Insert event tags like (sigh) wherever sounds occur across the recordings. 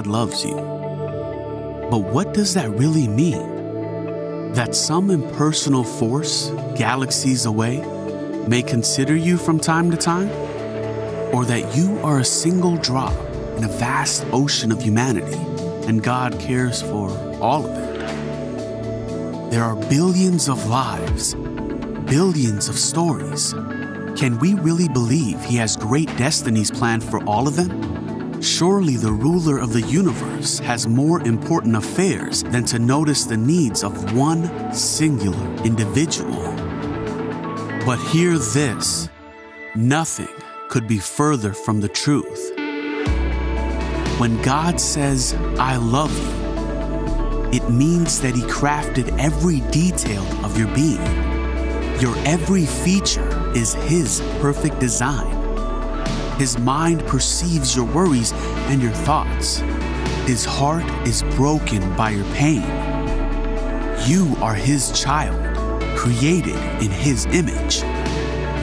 God loves you. But what does that really mean? That some impersonal force, galaxies away, may consider you from time to time? Or that you are a single drop in a vast ocean of humanity and God cares for all of it? There are billions of lives, billions of stories. Can we really believe He has great destinies planned for all of them? Surely the ruler of the universe has more important affairs than to notice the needs of one singular individual. But hear this nothing could be further from the truth. When God says, I love you, it means that He crafted every detail of your being. Your every feature is His perfect design. His mind perceives your worries and your thoughts. His heart is broken by your pain. You are His child, created in His image.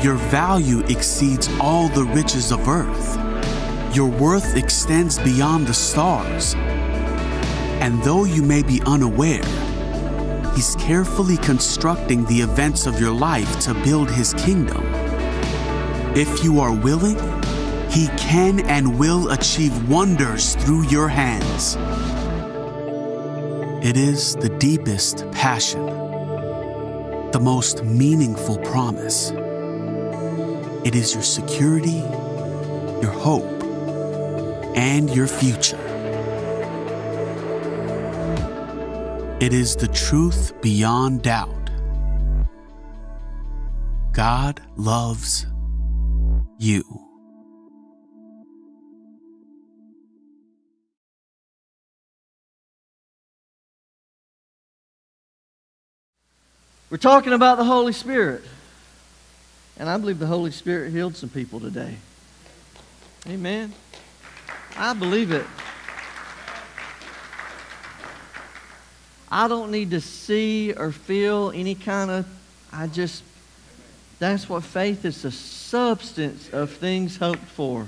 Your value exceeds all the riches of earth. Your worth extends beyond the stars. And though you may be unaware, He's carefully constructing the events of your life to build His kingdom. If you are willing, He can and will achieve wonders through your hands. It is the deepest passion, the most meaningful promise. It is your security, your hope, and your future. It is the truth beyond doubt. God loves you. We're talking about the Holy Spirit. And I believe the Holy Spirit healed some people today. Amen. I believe it. I don't need to see or feel any kind of, I just, that's what faith is the substance of things hoped for,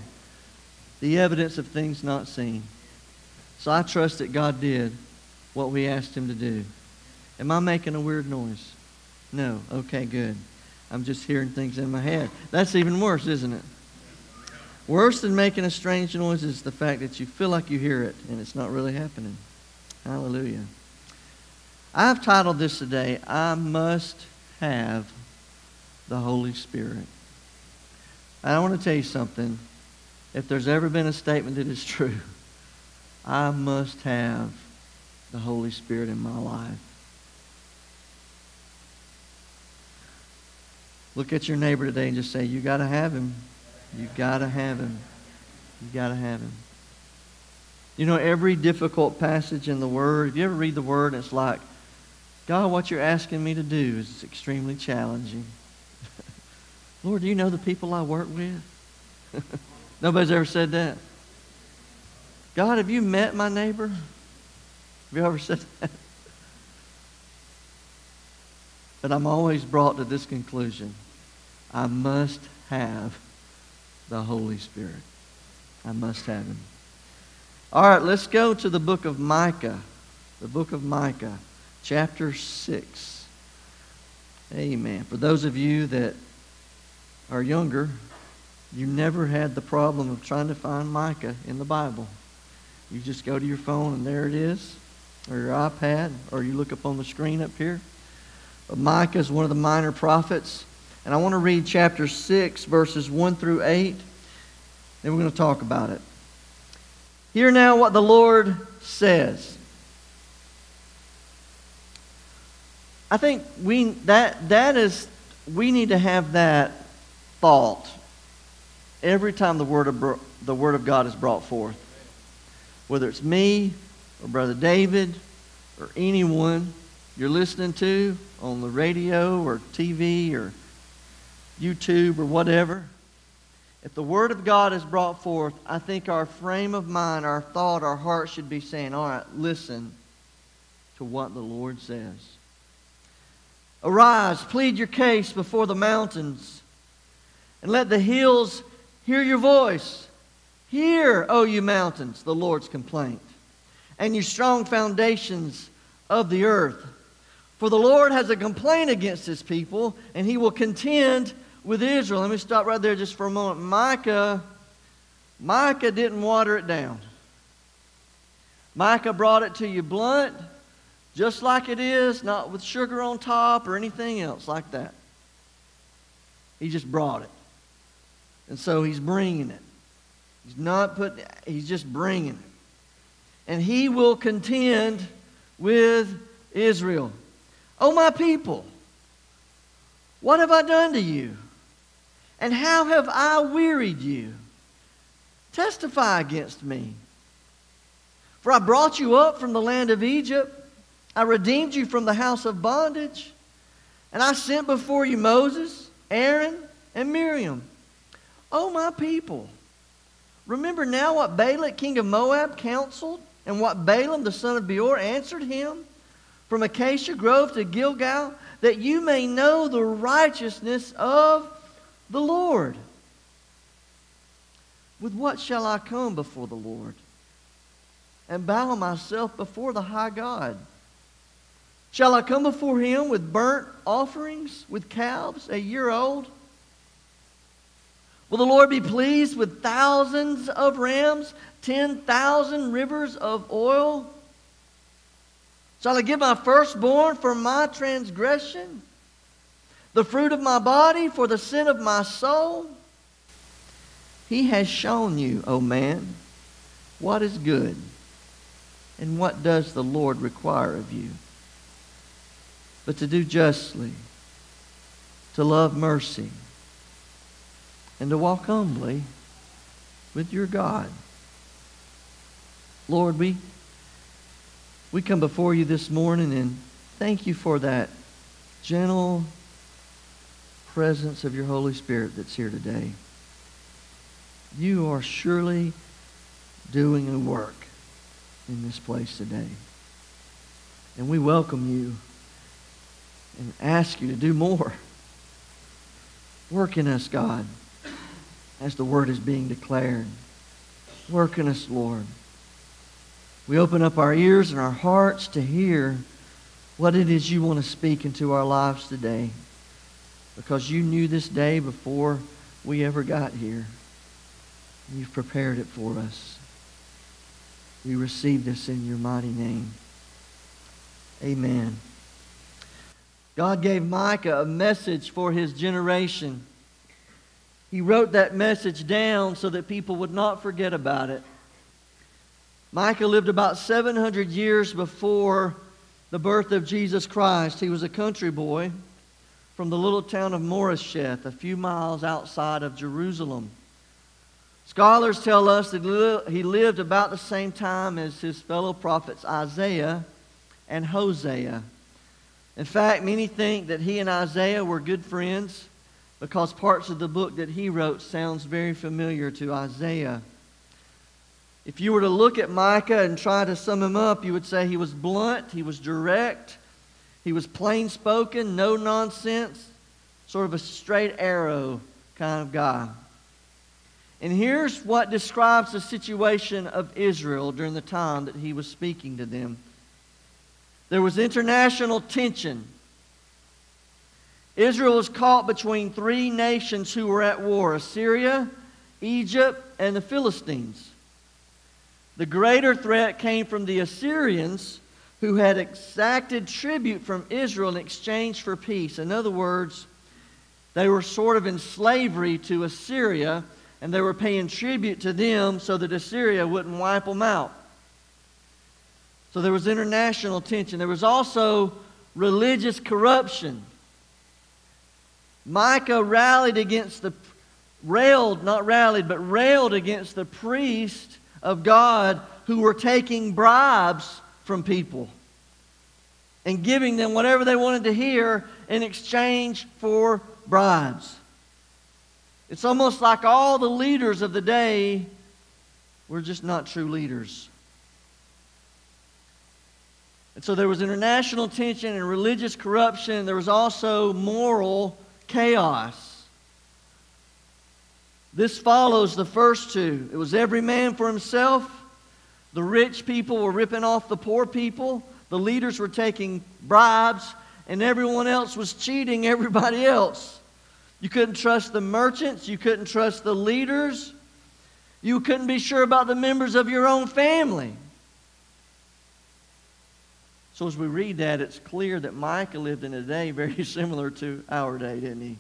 the evidence of things not seen. So I trust that God did what we asked Him to do. Am I making a weird noise? No. Okay, good. I'm just hearing things in my head. That's even worse, isn't it? Worse than making a strange noise is the fact that you feel like you hear it and it's not really happening. Hallelujah. I've titled this today, I Must Have the Holy Spirit. I want to tell you something. If there's ever been a statement that is (laughs) true, I must have the Holy Spirit in my life. Look at your neighbor today and just say, You got to have him. You got to have him. You got to have him. You know, every difficult passage in the Word, if you ever read the Word, it's like, God, what you're asking me to do is extremely challenging. (laughs) Lord, do you know the people I work with? (laughs) Nobody's ever said that. God, have you met my neighbor? Have you ever said that? But I'm always brought to this conclusion. I must have the Holy Spirit. I must have him. All right, let's go to the book of Micah. The book of Micah, chapter 6. Amen. For those of you that are younger, you never had the problem of trying to find Micah in the Bible. You just go to your phone and there it is, or your iPad, or you look up on the screen up here. Micah is one of the minor prophets. And I want to read chapter 6, verses 1 through 8. Then we're going to talk about it. Hear now what the Lord says. I think we that that is we need to have that thought every time the word of the word of God is brought forth. Whether it's me or brother David or anyone you're listening to on the radio or TV or YouTube or whatever, if the Word of God is brought forth, I think our frame of mind, our thought, our heart should be saying, all right, listen to what the Lord says. Arise, plead your case before the mountains, and let the hills hear your voice. Hear, O you mountains, the Lord's complaint, and you strong foundations of the earth. For the Lord has a complaint against his people, and he will contend with Israel. Let me stop right there just for a moment. Micah, Micah didn't water it down. Micah brought it to you blunt, just like it is, not with sugar on top or anything else like that. He just brought it. And so he's bringing it. He's not putting, he's just bringing it. And he will contend with Israel. Oh, my people, what have I done to you? And how have I wearied you? Testify against me. For I brought you up from the land of Egypt. I redeemed you from the house of bondage. And I sent before you Moses, Aaron, and Miriam. Oh, my people, remember now what Balak, king of Moab, counseled, and what Balaam, the son of Beor, answered him from Acacia Grove to Gilgal, that you may know the righteousness of the Lord. With what shall I come before the Lord and bow myself before the high God? Shall I come before him with burnt offerings, with calves a year old? Will the Lord be pleased with thousands of rams, 10,000 rivers of oil? Shall I give my firstborn for my transgression, the fruit of my body for the sin of my soul? He has shown you, O man, what is good, and what does the Lord require of you? But to do justly, to love mercy, and to walk humbly with your God. Lord, we we come before you this morning and thank you for that gentle presence of your Holy Spirit that's here today. You are surely doing a work in this place today. And we welcome you and ask you to do more. Work in us, God, as the word is being declared. Work in us, Lord. We open up our ears and our hearts to hear what it is you want to speak into our lives today. Because you knew this day before we ever got here. You've prepared it for us. We receive this in your mighty name. Amen. God gave Micah a message for his generation. He wrote that message down so that people would not forget about it. Micah lived about 700 years before the birth of Jesus Christ. He was a country boy from the little town of Moresheth, a few miles outside of Jerusalem. Scholars tell us that he lived about the same time as his fellow prophets Isaiah and Hosea. In fact, many think that he and Isaiah were good friends because parts of the book that he wrote sounds very familiar to Isaiah. If you were to look at Micah and try to sum him up, you would say he was blunt, he was direct, he was plain spoken, no nonsense, sort of a straight arrow kind of guy. And here's what describes the situation of Israel during the time that he was speaking to them there was international tension. Israel was caught between three nations who were at war Assyria, Egypt, and the Philistines. The greater threat came from the Assyrians who had exacted tribute from Israel in exchange for peace. In other words, they were sort of in slavery to Assyria and they were paying tribute to them so that Assyria wouldn't wipe them out. So there was international tension. There was also religious corruption. Micah rallied against the, railed, not rallied, but railed against the priest of God who were taking bribes from people and giving them whatever they wanted to hear in exchange for bribes. It's almost like all the leaders of the day were just not true leaders. And so there was international tension and religious corruption. There was also moral chaos. This follows the first two. It was every man for himself. The rich people were ripping off the poor people. The leaders were taking bribes, and everyone else was cheating everybody else. You couldn't trust the merchants. You couldn't trust the leaders. You couldn't be sure about the members of your own family. So, as we read that, it's clear that Micah lived in a day very (laughs) similar to our day, didn't he?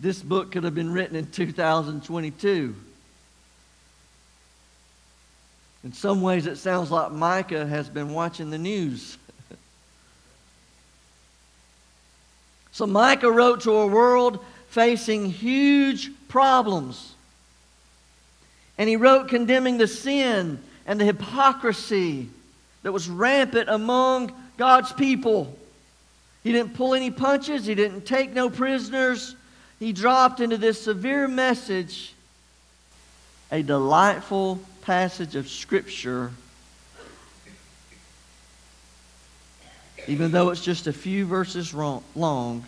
This book could have been written in 2022. In some ways, it sounds like Micah has been watching the news. (laughs) so, Micah wrote to a world facing huge problems. And he wrote condemning the sin and the hypocrisy that was rampant among God's people. He didn't pull any punches, he didn't take no prisoners. He dropped into this severe message a delightful passage of Scripture, even though it's just a few verses long,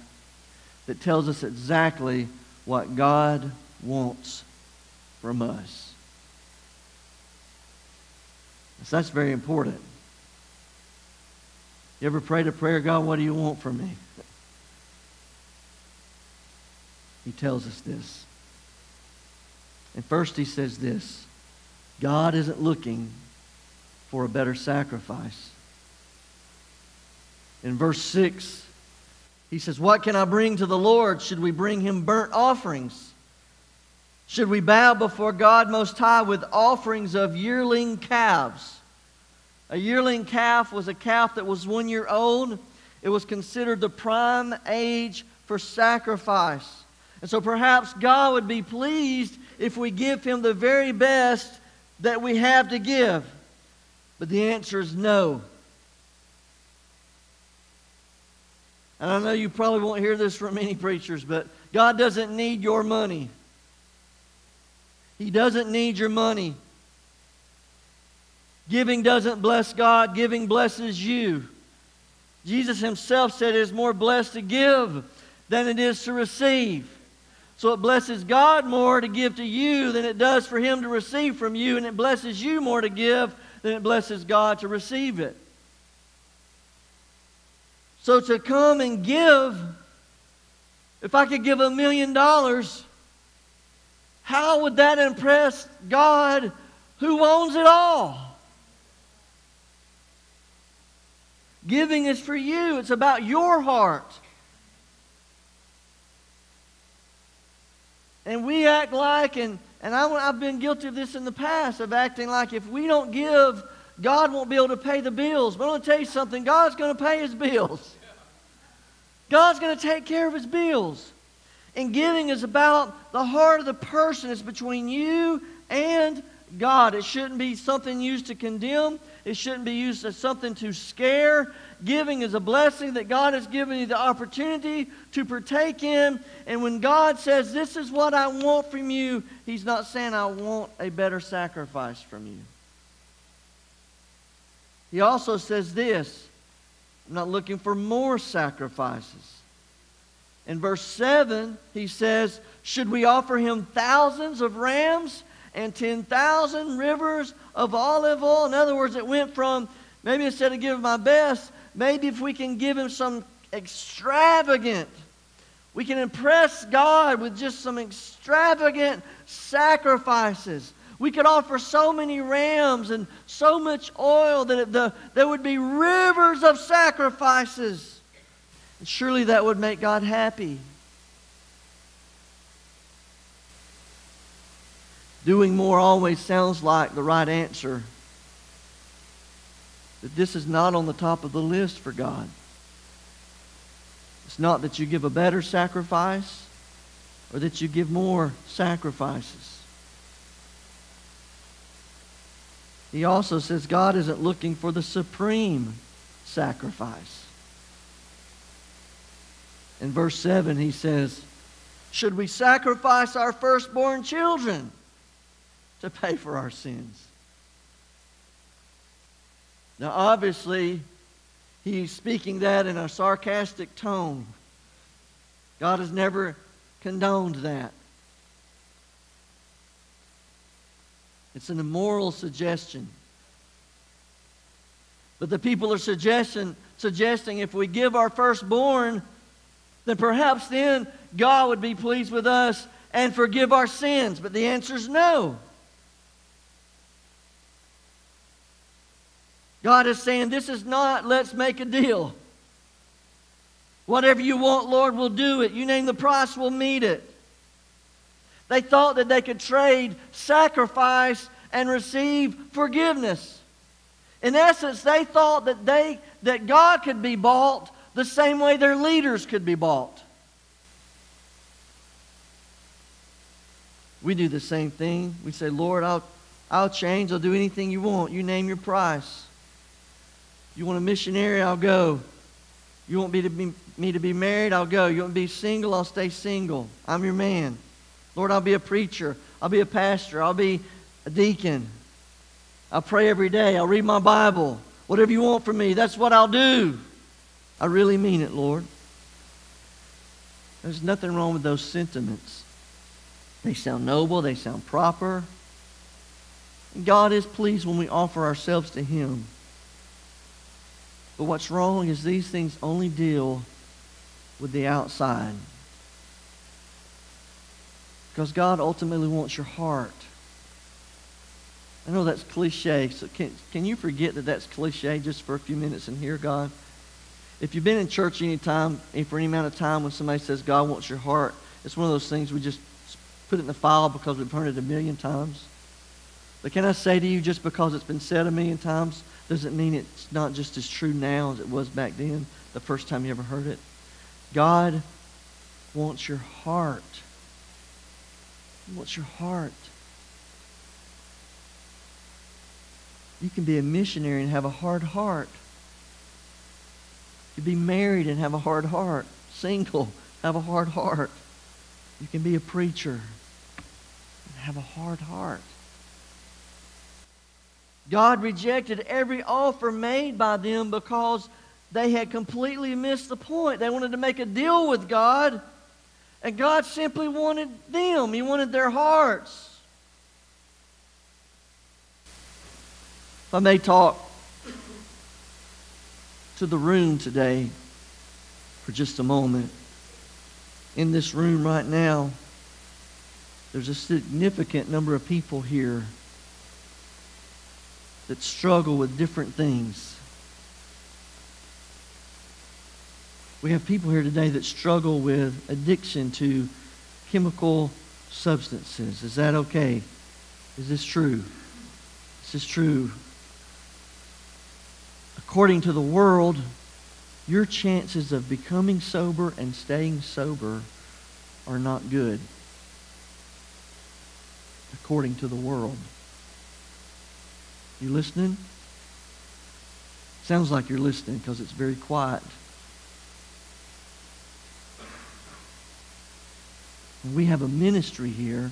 that tells us exactly what God wants from us. So that's very important. You ever prayed a prayer, God, what do you want from me? He tells us this. And first he says this God isn't looking for a better sacrifice. In verse 6, he says, What can I bring to the Lord? Should we bring him burnt offerings? Should we bow before God Most High with offerings of yearling calves? A yearling calf was a calf that was one year old. It was considered the prime age for sacrifice. And so perhaps God would be pleased if we give Him the very best that we have to give. But the answer is no. And I know you probably won't hear this from many preachers, but God doesn't need your money. He doesn't need your money. Giving doesn't bless God, giving blesses you. Jesus himself said it is more blessed to give than it is to receive. So it blesses God more to give to you than it does for him to receive from you, and it blesses you more to give than it blesses God to receive it. So to come and give, if I could give a million dollars, how would that impress God who owns it all? Giving is for you, it's about your heart. And we act like, and, and I, I've been guilty of this in the past, of acting like if we don't give, God won't be able to pay the bills. But I'm going to tell you something God's going to pay his bills. God's going to take care of his bills. And giving is about the heart of the person. It's between you and God. It shouldn't be something used to condemn. It shouldn't be used as something to scare. Giving is a blessing that God has given you the opportunity to partake in. And when God says, This is what I want from you, He's not saying, I want a better sacrifice from you. He also says this I'm not looking for more sacrifices. In verse 7, he says, Should we offer him thousands of rams and 10,000 rivers of olive oil? In other words, it went from maybe instead of giving my best, maybe if we can give him some extravagant, we can impress God with just some extravagant sacrifices. We could offer so many rams and so much oil that it, the, there would be rivers of sacrifices. And surely that would make God happy. Doing more always sounds like the right answer. But this is not on the top of the list for God. It's not that you give a better sacrifice or that you give more sacrifices. He also says God isn't looking for the supreme sacrifice. In verse 7, he says, Should we sacrifice our firstborn children to pay for our sins? Now, obviously, he's speaking that in a sarcastic tone. God has never condoned that. It's an immoral suggestion. But the people are suggesting, suggesting if we give our firstborn, then perhaps then God would be pleased with us and forgive our sins. But the answer is no. God is saying, This is not, let's make a deal. Whatever you want, Lord, we'll do it. You name the price, we'll meet it. They thought that they could trade sacrifice and receive forgiveness. In essence, they thought that, they, that God could be bought the same way their leaders could be bought. We do the same thing. We say, Lord, I'll, I'll change. I'll do anything you want. You name your price. You want a missionary? I'll go. You want me to be, me to be married? I'll go. You want to be single? I'll stay single. I'm your man. Lord, I'll be a preacher. I'll be a pastor. I'll be a deacon. I'll pray every day. I'll read my Bible. Whatever you want from me, that's what I'll do. I really mean it, Lord. There's nothing wrong with those sentiments. They sound noble, they sound proper. God is pleased when we offer ourselves to Him. But what's wrong is these things only deal with the outside. Because God ultimately wants your heart. I know that's cliche, so can, can you forget that that's cliche just for a few minutes and hear God? If you've been in church any time, for any amount of time, when somebody says God wants your heart, it's one of those things we just put it in the file because we've heard it a million times. But can I say to you, just because it's been said a million times, doesn't mean it's not just as true now as it was back then, the first time you ever heard it. God wants your heart. He wants your heart. You can be a missionary and have a hard heart. You can be married and have a hard heart. Single, have a hard heart. You can be a preacher and have a hard heart. God rejected every offer made by them because they had completely missed the point. They wanted to make a deal with God, and God simply wanted them, He wanted their hearts. If I may talk to the room today for just a moment. In this room right now, there's a significant number of people here that struggle with different things. We have people here today that struggle with addiction to chemical substances. Is that okay? Is this true? Is This is true. According to the world, your chances of becoming sober and staying sober are not good. According to the world. You listening? Sounds like you're listening because it's very quiet. And we have a ministry here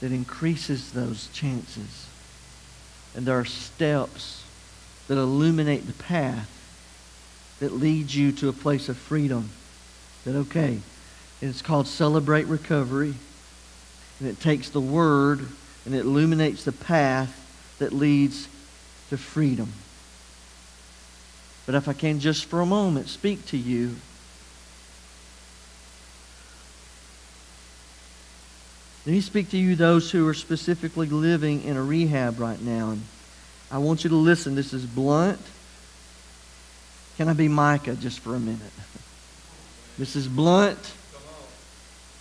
that increases those chances. And there are steps that illuminate the path that leads you to a place of freedom. That okay? And it's called Celebrate Recovery. And it takes the word and it illuminates the path that leads to freedom. But if I can just for a moment speak to you, let me speak to you, those who are specifically living in a rehab right now. And I want you to listen. This is blunt. Can I be Micah just for a minute? This is blunt.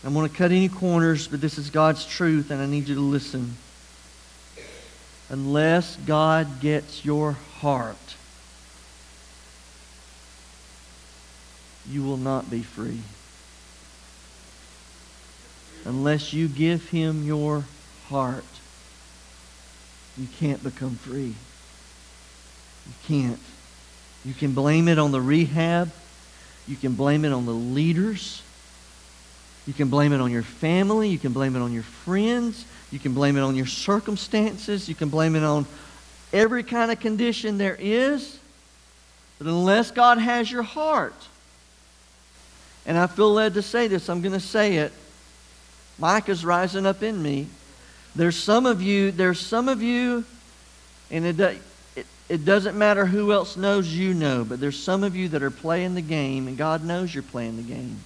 I'm going to cut any corners, but this is God's truth, and I need you to listen unless God gets your heart, you will not be free. Unless you give him your heart, you can't become free. You can't. You can blame it on the rehab. You can blame it on the leaders. You can blame it on your family. You can blame it on your friends. You can blame it on your circumstances. You can blame it on every kind of condition there is. But unless God has your heart, And I feel led to say this. I'm going to say it. Micah's rising up in me. There's some of you, there's some of you, and it, it, it doesn't matter who else knows you know, but there's some of you that are playing the game, and God knows you're playing the game.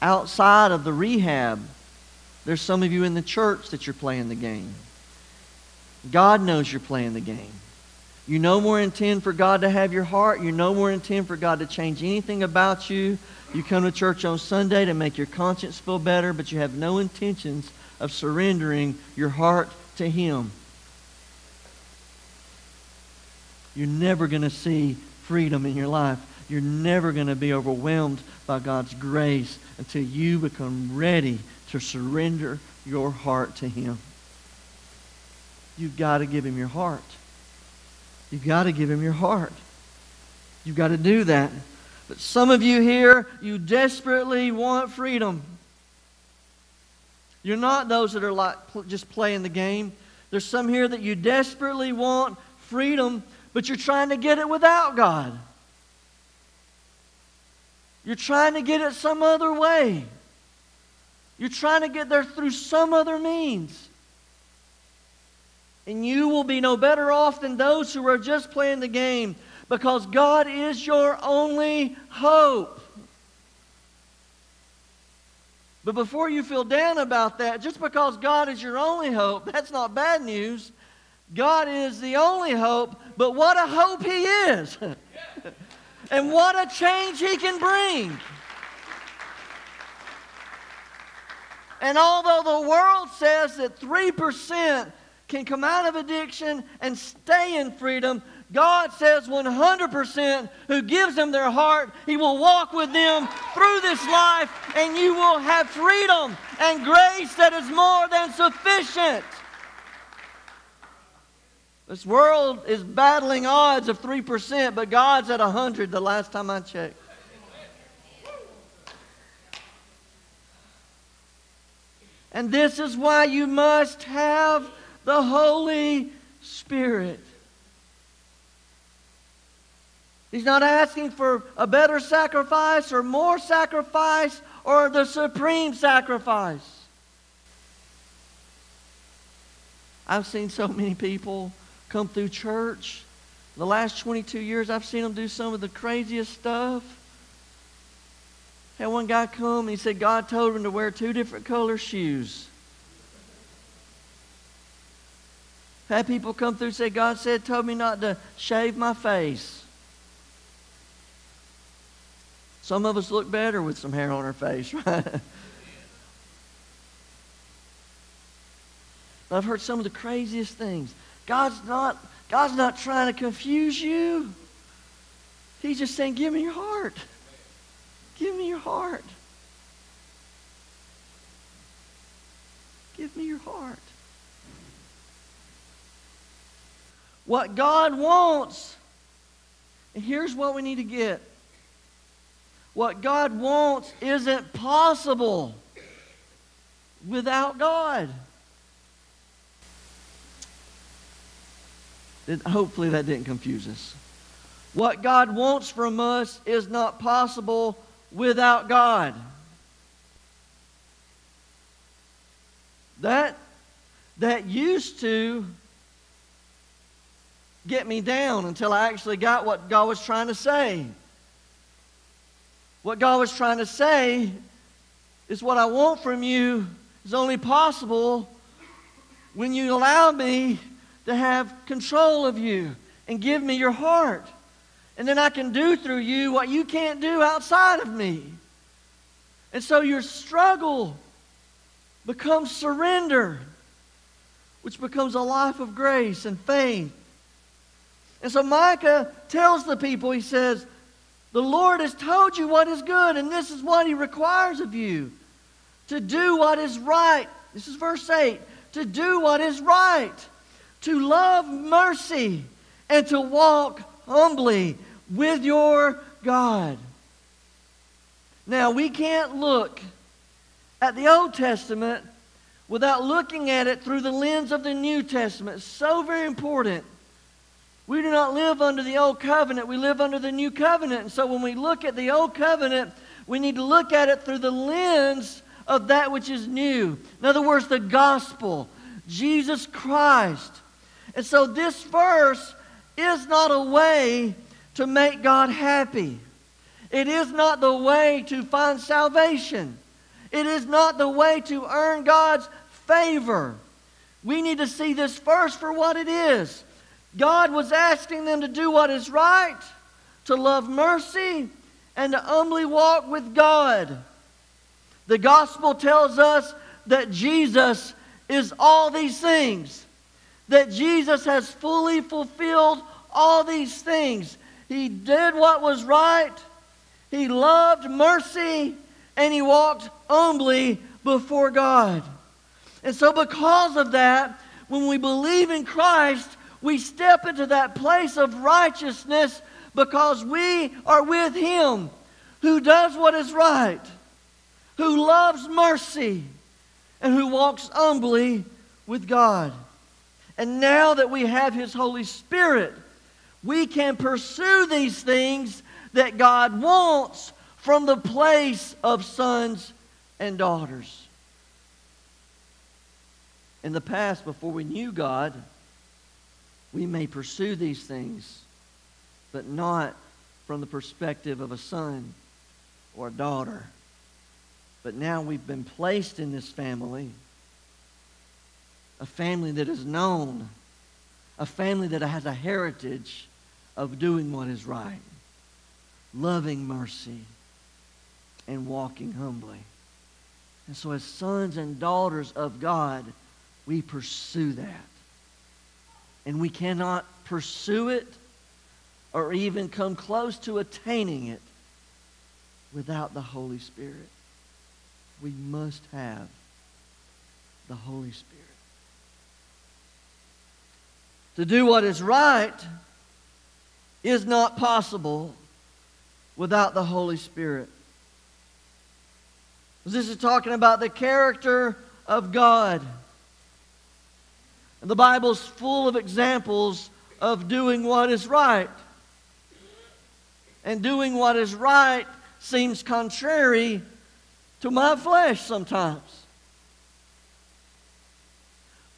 Outside of the rehab, there's some of you in the church that you're playing the game. God knows you're playing the game. You no more intend for God to have your heart. You no more intend for God to change anything about you. You come to church on Sunday to make your conscience feel better, but you have no intentions of surrendering your heart to Him. You're never going to see freedom in your life. You're never going to be overwhelmed by God's grace until you become ready to surrender your heart to Him. You've got to give Him your heart. You've got to give Him your heart. You've got to do that. But some of you here, you desperately want freedom. You're not those that are like just playing the game. There's some here that you desperately want freedom, but you're trying to get it without God. You're trying to get it some other way. You're trying to get there through some other means. And you will be no better off than those who are just playing the game because God is your only hope. But before you feel down about that, just because God is your only hope, that's not bad news. God is the only hope, but what a hope He is. (laughs) and what a change He can bring. And although the world says that 3% can come out of addiction and stay in freedom, God says 100% who gives them their heart, He will walk with them through this life, and you will have freedom and grace that is more than sufficient. This world is battling odds of 3%, but God's at 100 the last time I checked. And this is why you must have the Holy Spirit. He's not asking for a better sacrifice or more sacrifice or the supreme sacrifice. I've seen so many people come through church. The last 22 years, I've seen them do some of the craziest stuff. Had one guy come and he said God told him to wear two different color shoes. Had people come through and say God said told me not to shave my face. Some of us look better with some hair on our face, (laughs) right? I've heard some of the craziest things. God's not, God's not trying to confuse you. He's just saying, give me your heart. Give me your heart. Give me your heart. What God wants, and here's what we need to get what God wants isn't possible without God. Hopefully, that didn't confuse us. What God wants from us is not possible without God. That, that used to get me down until I actually got what God was trying to say. What God was trying to say is what I want from you is only possible when you allow me to have control of you and give me your heart. And then I can do through you what you can't do outside of me. And so your struggle becomes surrender, which becomes a life of grace and faith. And so Micah tells the people, he says, The Lord has told you what is good, and this is what he requires of you to do what is right. This is verse 8 to do what is right, to love mercy, and to walk humbly with your God. Now, we can't look at the Old Testament without looking at it through the lens of the New Testament. So very important. We do not live under the old covenant, we live under the new covenant. And so when we look at the old covenant, we need to look at it through the lens of that which is new. In other words, the gospel, Jesus Christ. And so this verse is not a way to make God happy. It is not the way to find salvation. It is not the way to earn God's favor. We need to see this first for what it is God was asking them to do what is right, to love mercy, and to humbly walk with God. The gospel tells us that Jesus is all these things, that Jesus has fully fulfilled all these things. He did what was right, he loved mercy, and he walked humbly before God. And so, because of that, when we believe in Christ, we step into that place of righteousness because we are with Him who does what is right, who loves mercy, and who walks humbly with God. And now that we have His Holy Spirit, we can pursue these things that God wants from the place of sons and daughters. In the past, before we knew God, we may pursue these things, but not from the perspective of a son or a daughter. But now we've been placed in this family, a family that is known, a family that has a heritage of doing what is right, loving mercy, and walking humbly. And so, as sons and daughters of God, we pursue that. And we cannot pursue it or even come close to attaining it without the Holy Spirit. We must have the Holy Spirit. To do what is right is not possible without the Holy Spirit. This is talking about the character of God. And the Bible's full of examples of doing what is right. And doing what is right seems contrary to my flesh sometimes.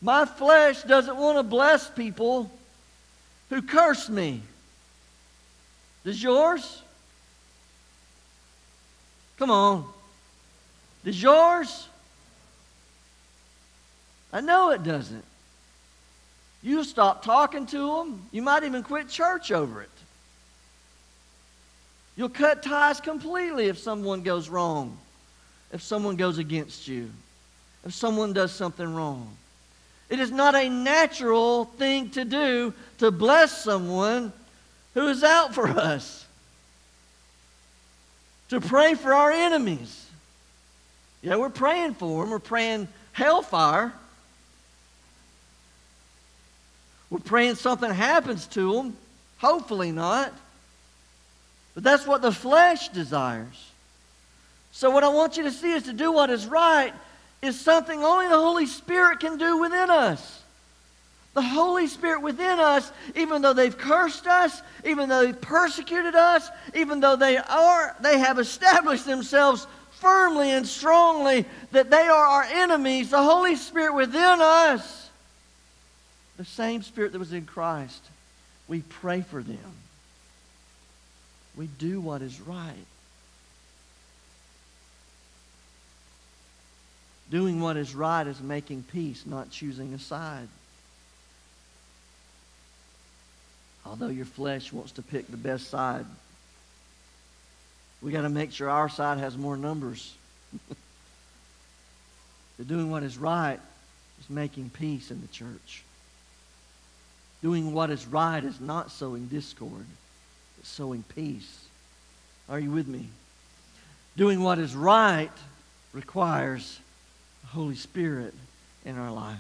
My flesh doesn't want to bless people who curse me. Does yours? Come on. Does yours? I know it doesn't. You stop talking to them. You might even quit church over it. You'll cut ties completely if someone goes wrong, if someone goes against you, if someone does something wrong. It is not a natural thing to do to bless someone who is out for (laughs) us, to pray for our enemies. Yeah, we're praying for them, we're praying hellfire. We're praying something happens to them. Hopefully not. But that's what the flesh desires. So, what I want you to see is to do what is right is something only the Holy Spirit can do within us. The Holy Spirit within us, even though they've cursed us, even though they've persecuted us, even though they are they have established themselves firmly and strongly that they are our enemies, the Holy Spirit within us the same Spirit that was in Christ, we pray for them. We do what is right. Doing what is right is making peace, not choosing a side. Although your flesh wants to pick the best side, we got to make sure our side has more numbers. (laughs) doing what is right is making peace in the church. Doing what is right is not sowing discord, but sowing peace. Are you with me? Doing what is right requires Holy Spirit in our life.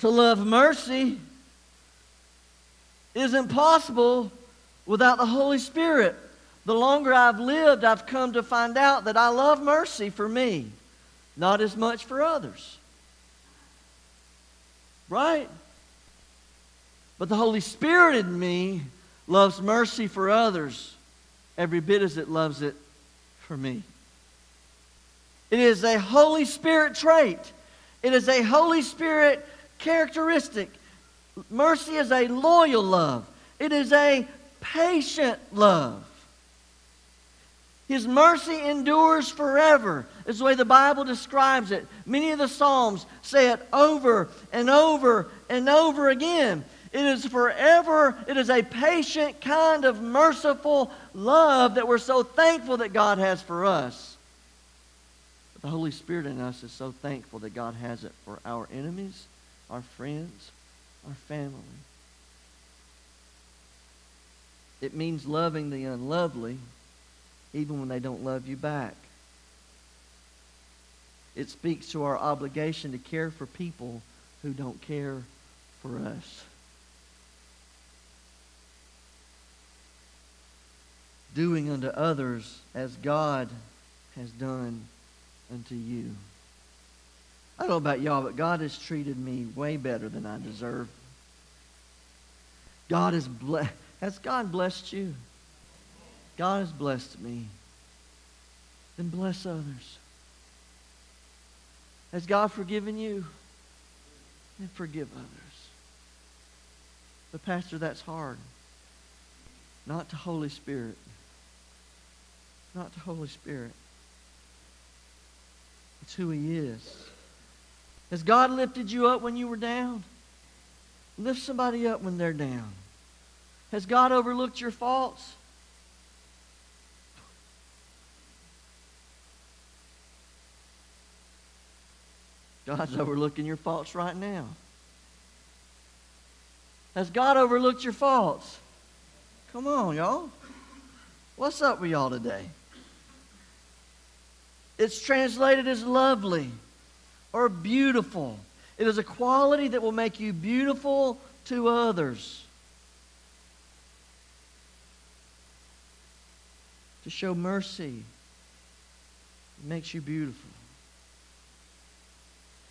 To love mercy is impossible without the Holy Spirit. The longer I've lived, I've come to find out that I love mercy for me, not as much for others. Right? But the Holy Spirit in me loves mercy for others every bit as it loves it for me. It is a Holy Spirit trait. It is a Holy Spirit characteristic. Mercy is a loyal love. It is a patient love. His mercy endures forever, is the way the Bible describes it. Many of the Psalms say it over and over and over again. It is forever, it is a patient, kind of merciful love that we're so thankful that God has for us. But the Holy Spirit in us is so thankful that God has it for our enemies, our friends, our family. It means loving the unlovely even when they don't love you back. It speaks to our obligation to care for people who don't care for us. Doing unto others as God has done unto you. I don't know about y'all, but God has treated me way better than I deserve. God has blessed. Has God blessed you? God has blessed me. Then bless others. Has God forgiven you? Then forgive others. But, Pastor, that's hard. Not to Holy Spirit. Not the Holy Spirit. It's who He is. Has God lifted you up when you were down? Lift somebody up when they're down. Has God overlooked your faults? God's overlooking your faults right now. Has God overlooked your faults? Come on, y'all. What's up with y'all today? It's translated as lovely or beautiful. It is a quality that will make you beautiful to others. To show mercy makes you beautiful.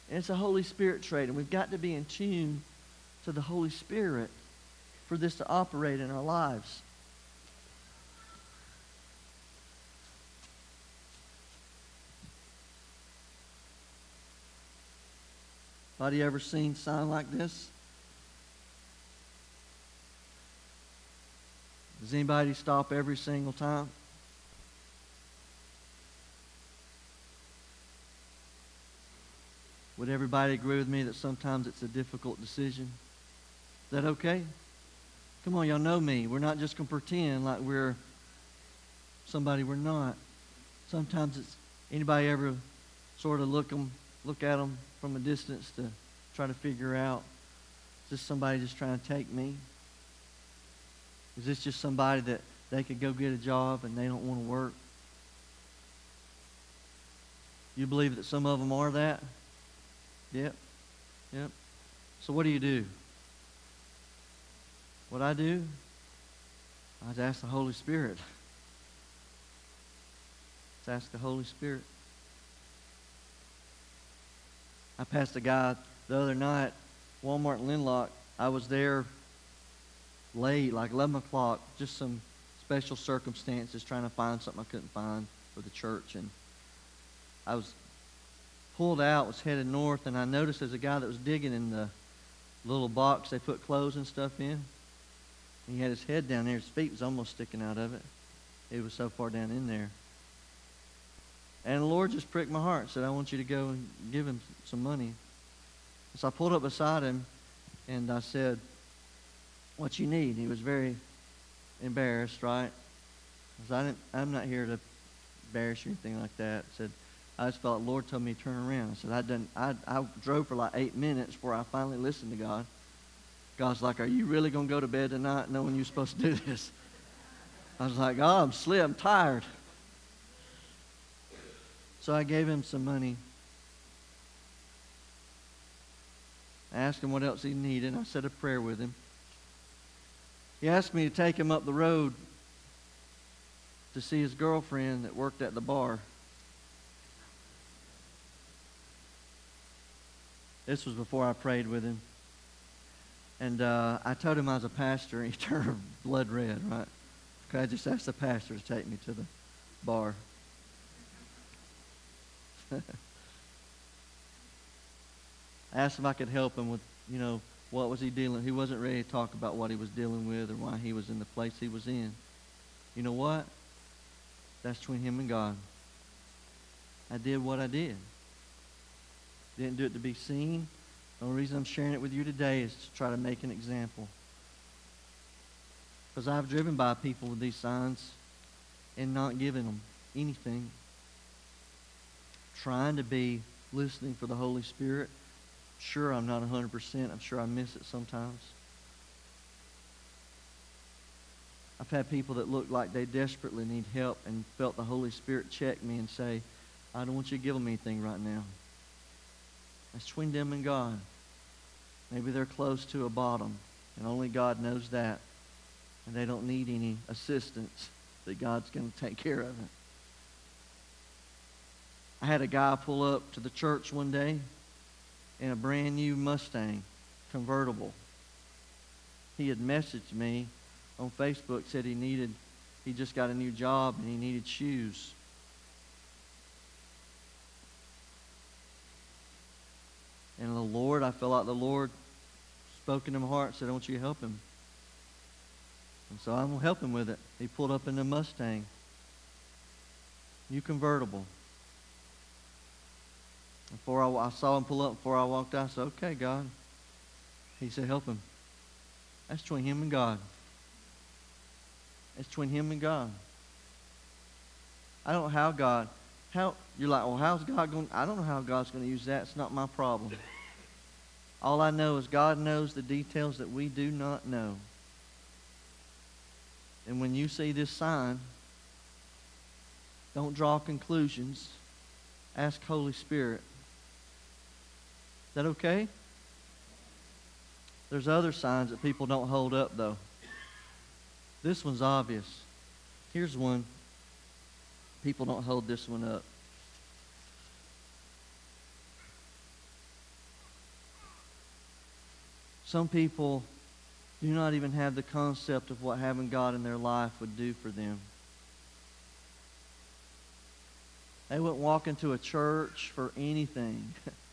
And it's a Holy Spirit trait, and we've got to be in tune to the Holy Spirit for this to operate in our lives. Anybody ever seen sign like this? Does anybody stop every single time? Would everybody agree with me that sometimes it's a difficult decision? Is that okay? Come on, y'all know me. We're not just going to pretend like we're somebody we're not. Sometimes it's anybody ever sort of look them, look at them from a distance to try to figure out is this somebody just trying to take me? Is this just somebody that they could go get a job and they don't want to work? You believe that some of them are that? Yep. Yep. So what do you do? What I do? I just ask the Holy Spirit. Let's ask the Holy Spirit. I passed a guy the other night, Walmart in Linlock. I was there late, like 11 o'clock, just some special circumstances, trying to find something I couldn't find for the church. And I was pulled out, was headed north, and I noticed there's a guy that was digging in the little box they put clothes and stuff in. And he had his head down there. His feet was almost sticking out of it. He was so far down in there. And the Lord just pricked my heart said, I want you to go and give him some money. So I pulled up beside him and I said, What you need? He was very embarrassed, right? I I'm not here to embarrass you or anything like that. I said, I just felt Lord told me to turn around. I said, I done I I drove for like eight minutes before I finally listened to God. God's like, Are you really gonna go to bed tonight knowing you're supposed to do this? I was like, Oh, I'm sleep, I'm tired. So I gave him some money. I asked him what else he needed. I said a prayer with him. He asked me to take him up the road to see his girlfriend that worked at the bar. This was before I prayed with him. And uh, I told him I was a pastor, and (laughs) he turned blood red, right? Because I just asked the pastor to take me to the bar. I asked if I could help him with, you know, what was he dealing? He wasn't ready to talk about what he was dealing with or why he was in the place he was in. You know what? That's between him and God. I did what I did. Didn't do it to be seen. The only reason I'm sharing it with you today is to try to make an example. Because I've driven by people with these signs and not giving them anything. Trying to be listening for the Holy Spirit. Sure, I'm not 100%. I'm sure I miss it sometimes. I've had people that look like they desperately need help and felt the Holy Spirit check me and say, I don't want you to give them anything right now. That's between them and God. Maybe they're close to a bottom, and only God knows that. And they don't need any assistance, that God's going to take care of it. I had a guy pull up to the church one day in a brand new Mustang convertible. He had messaged me on Facebook, said he needed, he just got a new job and he needed shoes. And the Lord, I felt like the Lord spoke into my heart said, I want you to help him. And so I'm going to help him with it. He pulled up in the Mustang. New convertible. Before I, I saw him pull up, before I walked out, I said, okay, God. He said, help him. That's between him and God. It's between him and God. I don't know how God, how, you're like, well, how's God going, I don't know how God's going to use that. It's not my problem. All I know is God knows the details that we do not know. And when you see this sign, don't draw conclusions. Ask Holy Spirit. That okay? There's other signs that people don't hold up, though. This one's obvious. Here's one. People don't hold this one up. Some people do not even have the concept of what having God in their life would do for them. They wouldn't walk into a church for anything. (laughs)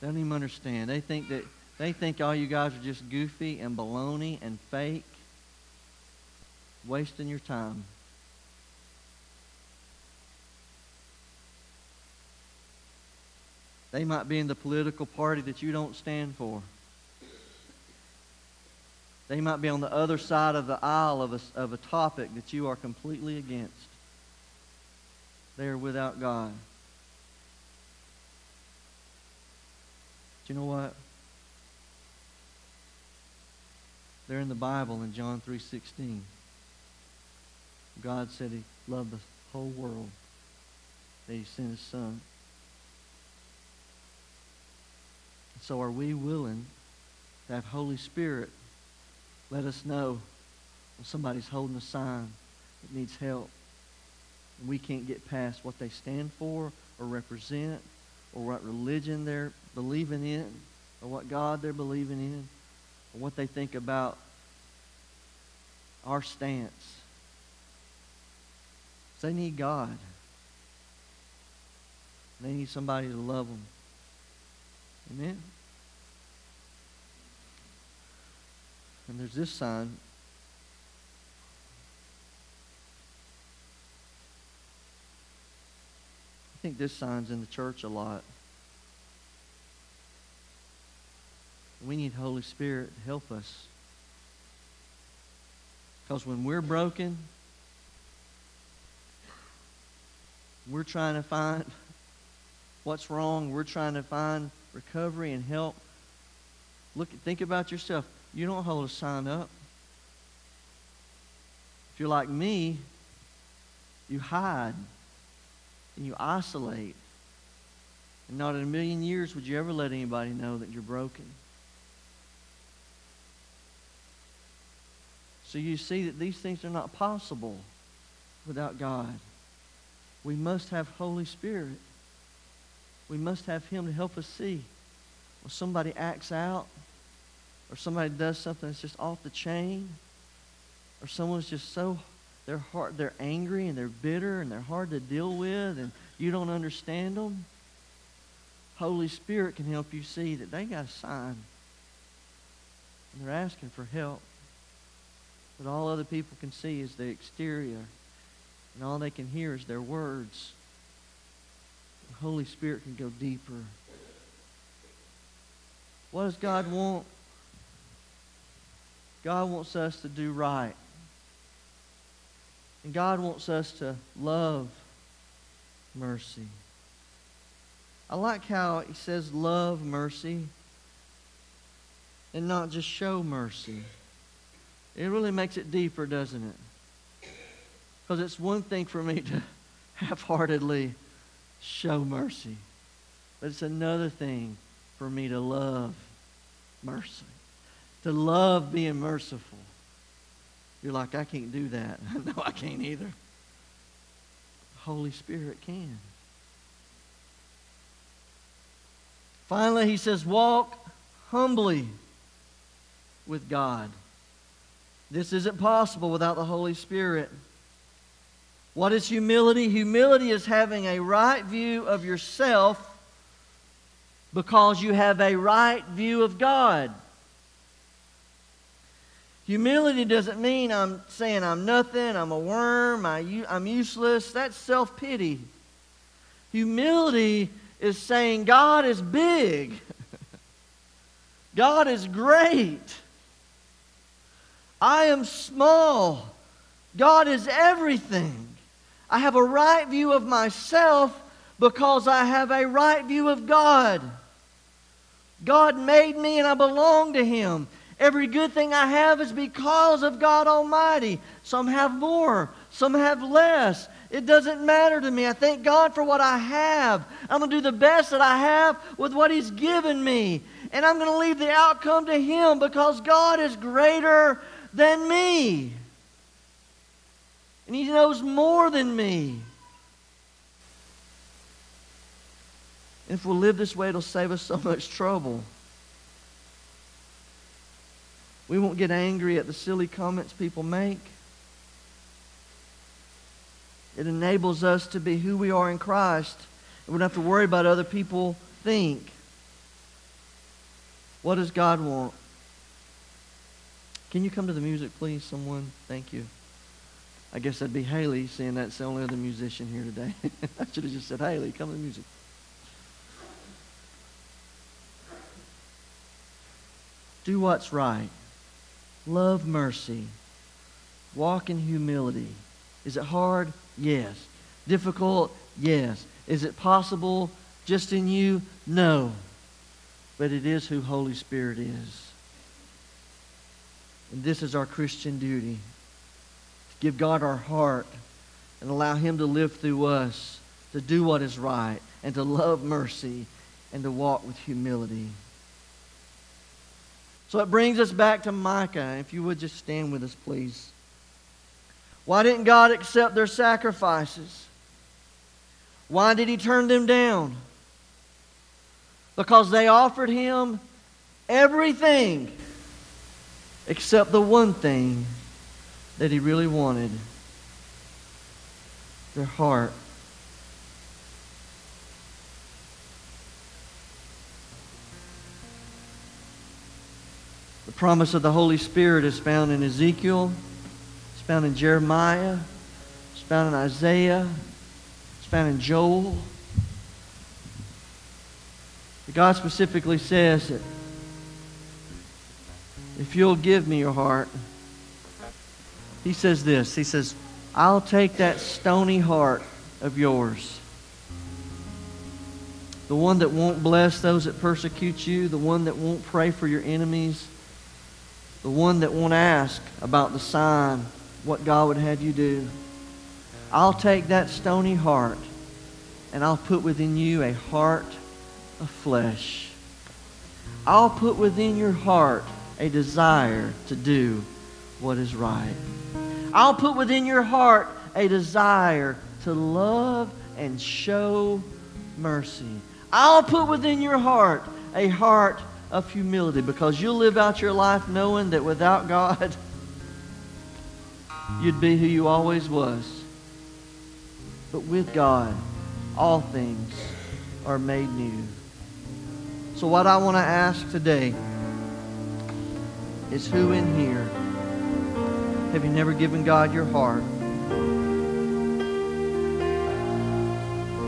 they don't even understand. They think that they think all you guys are just goofy and baloney and fake, wasting your time. They might be in the political party that you don't stand for. They might be on the other side of the aisle of a, of a topic that you are completely against. They are without God. You know what? They're in the Bible in John 3.16. God said he loved the whole world. That he sent his son. So are we willing to have Holy Spirit let us know when somebody's holding a sign that needs help. We can't get past what they stand for or represent or what religion they're believing in or what God they're believing in or what they think about our stance. They need God. They need somebody to love them. Amen? And there's this sign. I think this sign's in the church a lot. We need Holy Spirit to help us. Because when we're broken, we're trying to find what's wrong. We're trying to find recovery and help. Look, think about yourself. You don't hold a sign up. If you're like me, you hide and you isolate. And not in a million years would you ever let anybody know that you're broken. So you see that these things are not possible without God. We must have Holy Spirit. We must have Him to help us see. When somebody acts out, or somebody does something that's just off the chain, or someone's just so they're hard, they're angry and they're bitter and they're hard to deal with and you don't understand them, Holy Spirit can help you see that they got a sign. And they're asking for help. But all other people can see is the exterior. And all they can hear is their words. The Holy Spirit can go deeper. What does God want? God wants us to do right. And God wants us to love mercy. I like how he says love mercy and not just show mercy. It really makes it deeper, doesn't it? Because it's one thing for me to (laughs) half heartedly show mercy, but it's another thing for me to love mercy, to love being merciful. You're like, I can't do that. (laughs) no, I can't either. The Holy Spirit can. Finally, he says, walk humbly with God. This isn't possible without the Holy Spirit. What is humility? Humility is having a right view of yourself because you have a right view of God. Humility doesn't mean I'm saying I'm nothing, I'm a worm, I'm useless. That's self pity. Humility is saying God is big, (laughs) God is great. I am small. God is everything. I have a right view of myself because I have a right view of God. God made me and I belong to Him. Every good thing I have is because of God Almighty. Some have more, some have less. It doesn't matter to me. I thank God for what I have. I'm going to do the best that I have with what He's given me. And I'm going to leave the outcome to Him because God is greater than me. And He knows more than me. if we'll live this way, it'll save us so much trouble. We won't get angry at the silly comments people make. It enables us to be who we are in Christ. We don't have to worry about other people think. What does God want? Can you come to the music, please, someone? Thank you. I guess that'd be Haley, seeing that's the only other musician here today. (laughs) I should have just said, Haley, come to the music. Do what's right. Love mercy. Walk in humility. Is it hard? Yes. Difficult? Yes. Is it possible just in you? No. But it is who Holy Spirit is. And this is our Christian duty to give God our heart and allow Him to live through us, to do what is right, and to love mercy, and to walk with humility. So it brings us back to Micah. If you would just stand with us, please. Why didn't God accept their sacrifices? Why did he turn them down? Because they offered him everything except the one thing that he really wanted their heart. The promise of the Holy Spirit is found in Ezekiel, it's found in Jeremiah, it's found in Isaiah, it's found in Joel. God specifically says that if you'll give me your heart, He says this He says, I'll take that stony heart of yours. The one that won't bless those that persecute you, the one that won't pray for your enemies, the one that won't ask about the sign, what God would have you do. I'll take that stony heart and I'll put within you a heart of flesh. I'll put within your heart a desire to do what is right. I'll put within your heart a desire to love and show mercy. I'll put within your heart a heart of humility because you'll live out your life knowing that without God, (laughs) you'd be who you always was. But with God, all things are made new. So, what I want to ask today is who in here have you never given God your heart?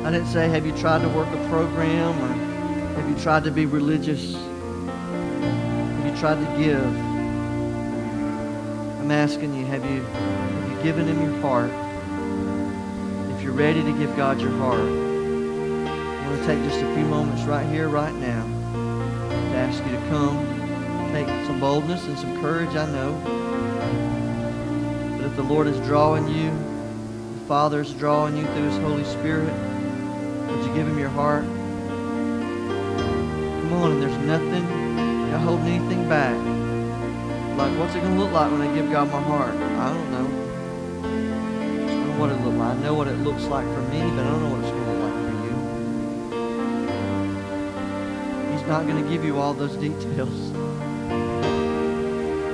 I didn't say, have you tried to work a program or have you tried to be religious? Tried to give? I'm asking you, have you, have you given him your heart? If you're ready to give God your heart, I want to take just a few moments right here, right now, to ask you to come. Take some boldness and some courage, I know. But if the Lord is drawing you, the Father is drawing you through His Holy Spirit, would you give Him your heart? Come on, and there's nothing, you're not holding anything back. Like, what's it going to look like when I give God my heart? I don't know. I don't know what it looks like. I know what it looks like for me, but I don't know what it's going to look like for you. He's not going to give you all those (laughs) details.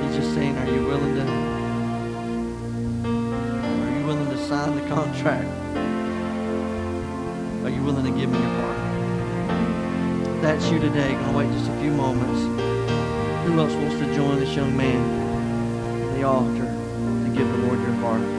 He's just saying, are you willing to are you willing to sign the contract? Are you willing to give me your heart? That's you today, gonna wait just a few moments. Who else wants to join this young man at the altar to give the Lord your heart?